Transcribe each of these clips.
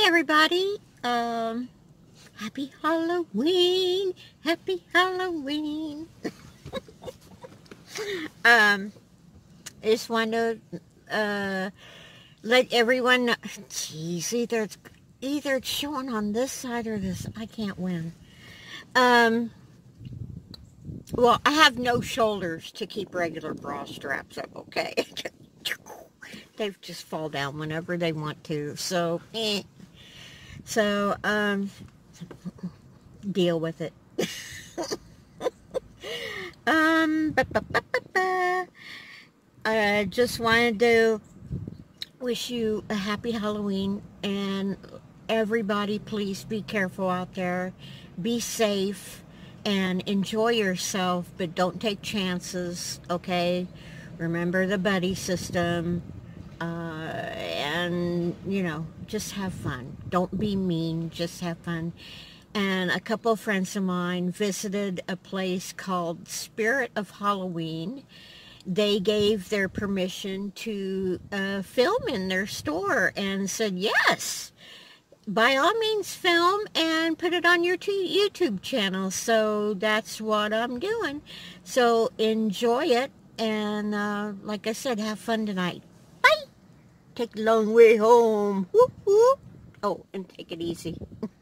Hey everybody, um, happy Halloween, happy Halloween. um, I just want to, uh, let everyone know, geez, either it's, either it's showing on this side or this, I can't win. Um, well, I have no shoulders to keep regular bra straps up, okay? they just fall down whenever they want to, so, eh. So, um, deal with it. um, I just wanted to wish you a happy Halloween and everybody please be careful out there. Be safe and enjoy yourself, but don't take chances, okay? Remember the buddy system. Uh, and, you know, just have fun. Don't be mean, just have fun. And a couple of friends of mine visited a place called Spirit of Halloween. They gave their permission to uh, film in their store and said, yes, by all means film and put it on your YouTube channel. So that's what I'm doing. So enjoy it. And uh, like I said, have fun tonight. Bye. Take the long way home. Whoop, whoop. Oh, and take it easy.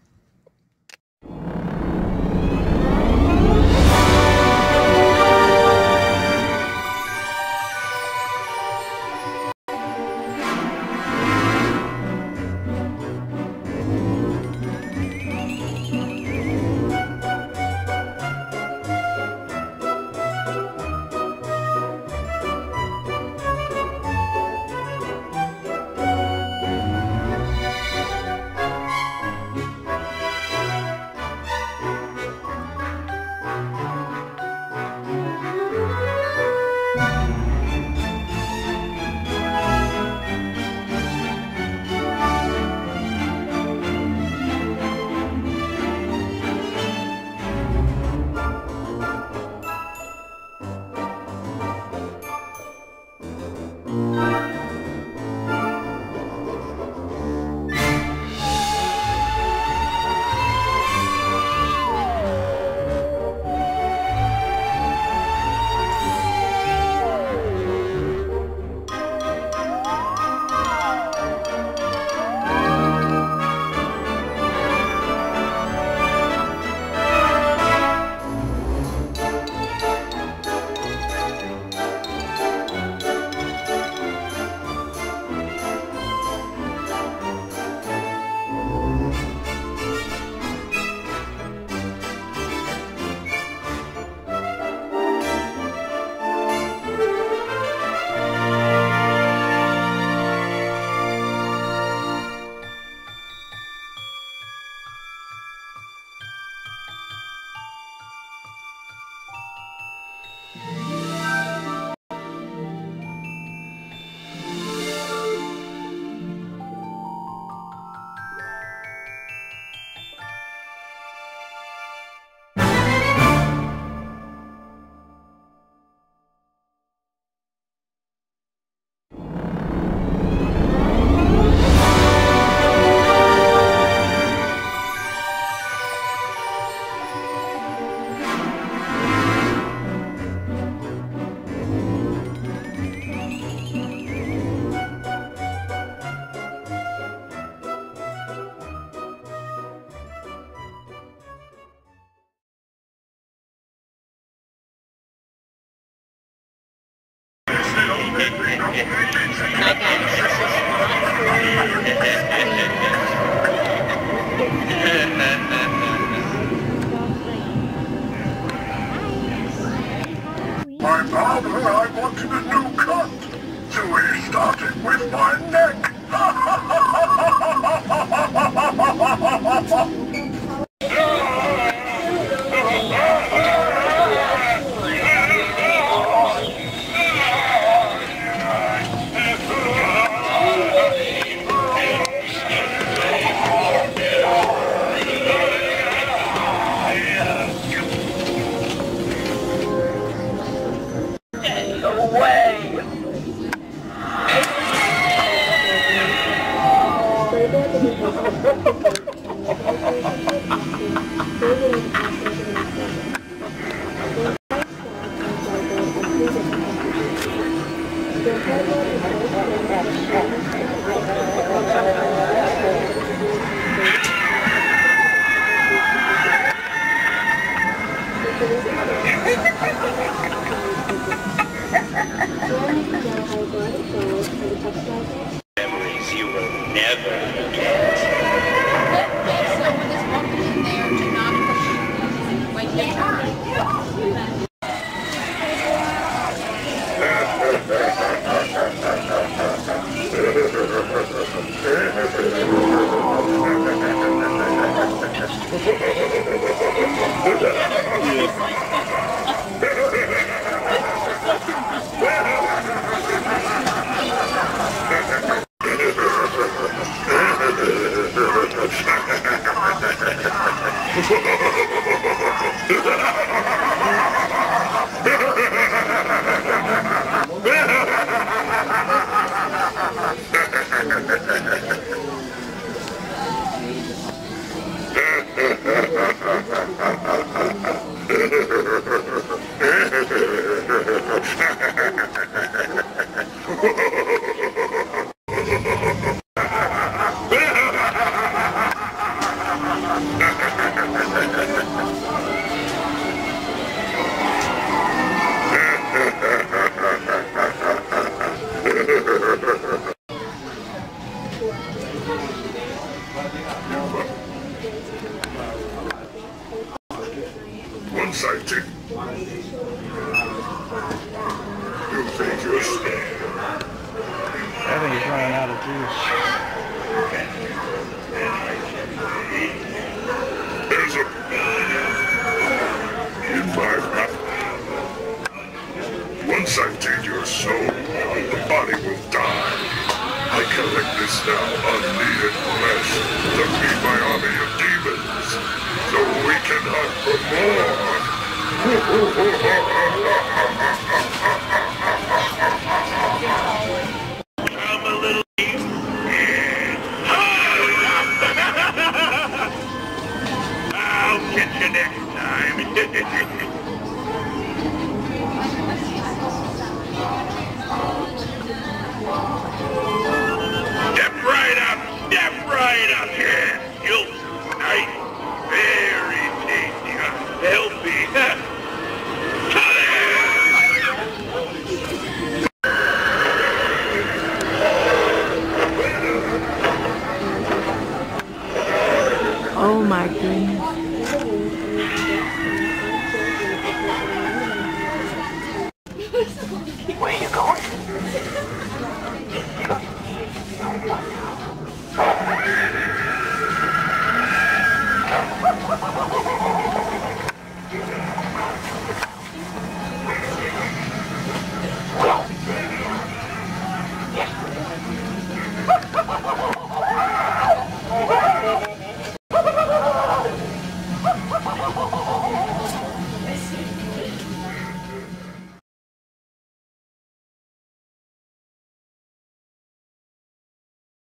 My father, I wanted a new cut. So we started with my neck. Memories you will never. Someone is walking in there to not wait their turn. One sighting. You think you're smart? I think he's running out of juice. There's a... In five map. Once I take your soul, the body will die. I collect this now unneeded flesh to feed my army of demons, so we can hunt for more.